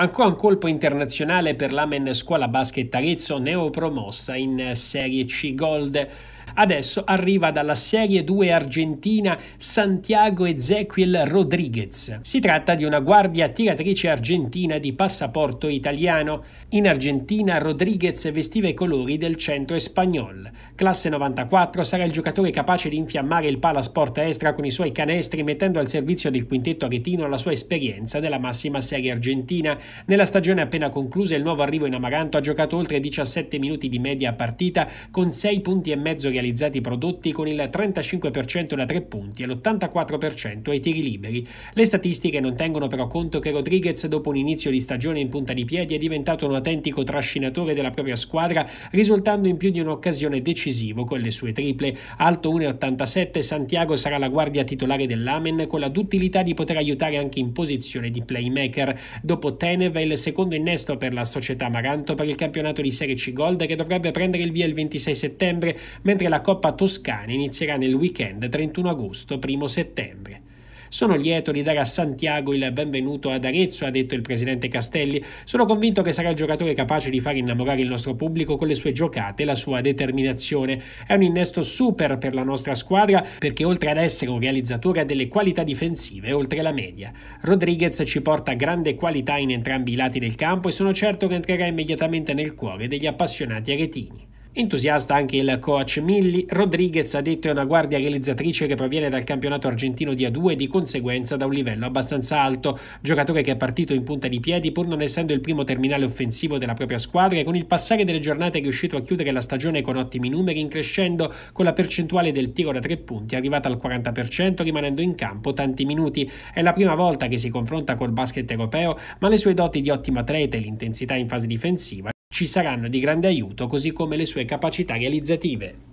Ancora un colpo internazionale per l'Amen Scuola Basket Arezzo neopromossa in Serie C Gold. Adesso arriva dalla Serie 2 argentina Santiago Ezequiel Rodriguez. Si tratta di una guardia tiratrice argentina di passaporto italiano. In Argentina Rodriguez vestiva i colori del centro espagnol. Classe 94 sarà il giocatore capace di infiammare il palasport Estra con i suoi canestri mettendo al servizio del quintetto aretino la sua esperienza nella massima serie argentina. Nella stagione appena conclusa il nuovo arrivo in Amaranto ha giocato oltre 17 minuti di media partita con 6 punti e mezzo realizzati realizzati prodotti con il 35% da tre punti e l'84% ai tiri liberi. Le statistiche non tengono però conto che Rodriguez dopo un inizio di stagione in punta di piedi è diventato un autentico trascinatore della propria squadra, risultando in più di un'occasione decisivo con le sue triple. Alto 1,87 Santiago sarà la guardia titolare dell'Amen con la duttilità di poter aiutare anche in posizione di playmaker. Dopo Tenev è il secondo innesto per la società Maranto per il campionato di Serie C Gold che dovrebbe prendere il via il 26 settembre, mentre la Coppa Toscana inizierà nel weekend 31 agosto-1 settembre. Sono lieto di dare a Santiago il benvenuto ad Arezzo, ha detto il presidente Castelli. Sono convinto che sarà il giocatore capace di far innamorare il nostro pubblico con le sue giocate e la sua determinazione. È un innesto super per la nostra squadra perché oltre ad essere un realizzatore ha delle qualità difensive oltre la media. Rodriguez ci porta grande qualità in entrambi i lati del campo e sono certo che entrerà immediatamente nel cuore degli appassionati aretini. Entusiasta anche il coach Milli, Rodriguez ha detto è una guardia realizzatrice che proviene dal campionato argentino di A2 e di conseguenza da un livello abbastanza alto, giocatore che è partito in punta di piedi pur non essendo il primo terminale offensivo della propria squadra e con il passare delle giornate è riuscito a chiudere la stagione con ottimi numeri in crescendo con la percentuale del tiro da tre punti arrivata al 40% rimanendo in campo tanti minuti. È la prima volta che si confronta col basket europeo, ma le sue doti di ottimo atleta e l'intensità in fase difensiva ci saranno di grande aiuto, così come le sue capacità realizzative.